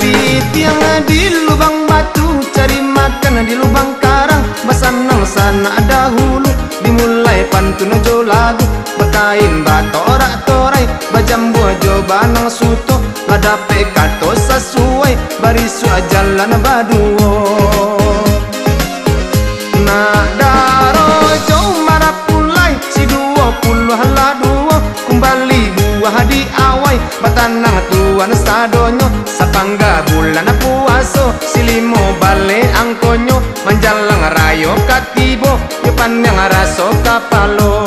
mati yang di lubang batu. Cari makan di lubang karang. Basanang sana ada hulu. Dimulai pantun jo lagu. Betain batu batorak torai. Bajam buah jo banang suto. Ada pekato sesuai. Baris jalan baduo. Nada marapulai Si dua puluh Kembali buah awai. Tuan sadonya puaso Silimo bale angkonyo Manjalang rayo katibo Yupan yang raso kapalo.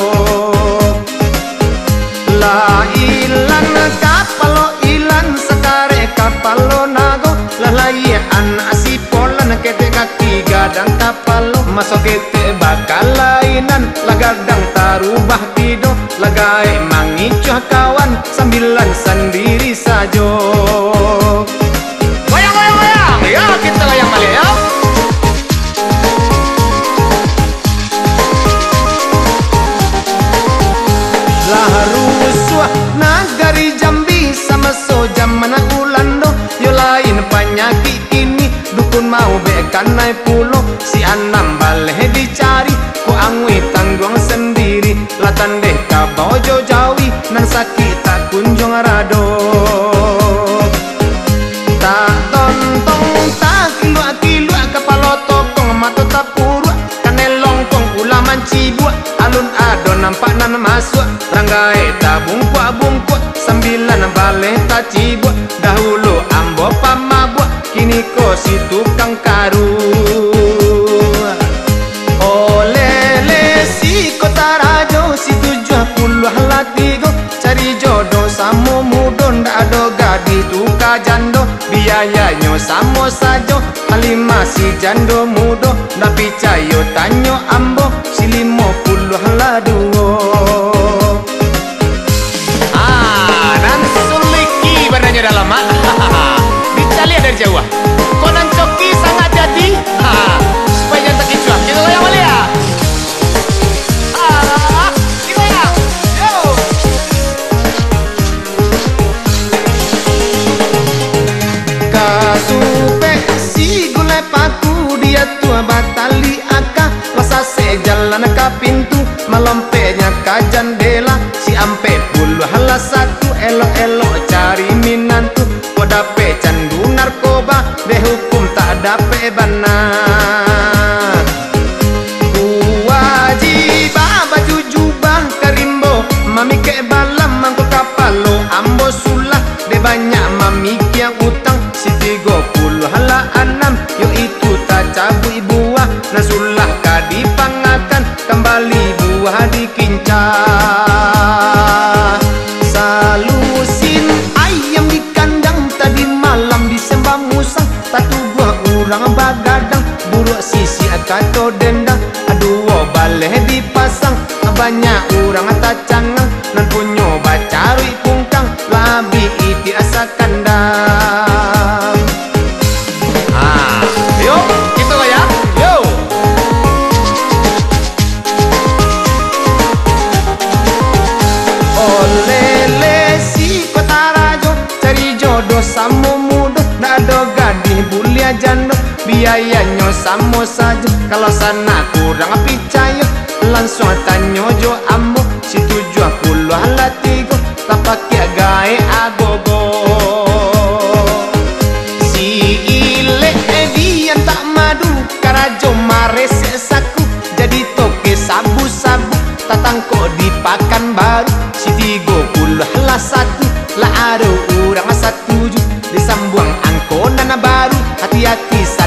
La ilan kapalo ilan Sekare kapalo nago. Lalaye anak si polan Kete kaki gadang kapalo. Masuk kete bakal lainan Lagadang tarubah tido. Lagai mangicuh kawan Sambilan sendiri sajo naik pulau si anam baleh dicari. Ku angwi tanggung sendiri latan deh kabau jo jawi nan sakit tak kunjung rado. Tak tontong tak kilu kilu kepala tokong mata tak puru kanelong kong ulaman cibua alun ado nampak nan masuk. Ranggai tabung kuat bungkut sembilan balik tak cibua jando biayanya samo sajo. Lima si jando mudo ndak picayo tanyo ambo tua batali aka. Masa se jalan ke pintu Melompetnya ke jendela. Si ampe puluh hala satu Elok-elok cari minantu. Kau dape candu narkoba Be hukum tak dape benar tak cabui buah Nasulah kadi pangakan. Kembali buah dikincah Salusin ayam di kandang. Tadi malam disembah musang. Tatu buah urang bagadang. Buruk sisi kato dendang. Aduh baleh dipasang. Banyak orang tak cangang. Nan punyo bacarui pungkang. Labi iti asa kandang jodoh samo mudo Nado gadih bulia jando Biayanya samo saja Kalau sana kurang picayo Langsung tanyo jo ambo Si tujuh puluh ala tigo. Tak pakai gae agogo. Si ile edian tak madu Karajo mare sesaku. Jadi toke sabu-sabu Tatangko dipakan baru. Si tiga puluh lah satu Lah ada ko na nabaru hati-hati sa